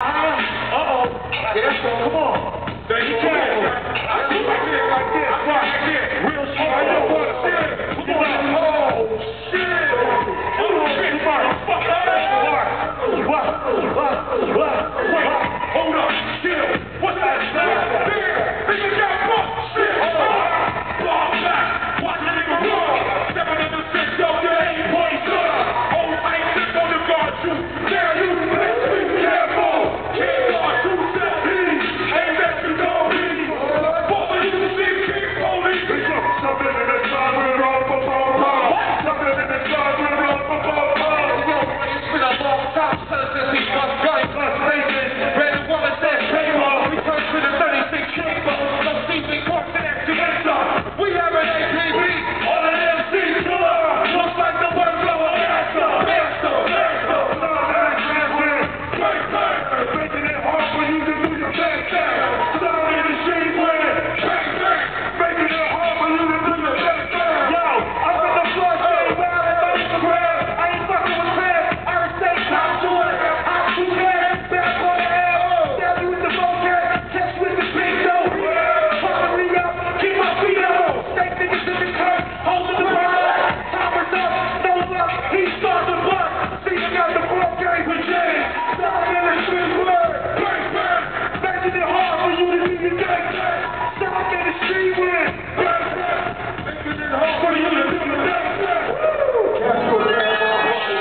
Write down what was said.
Uh-oh. Come on. We have a it hard for you to be the gangster. Stop in the street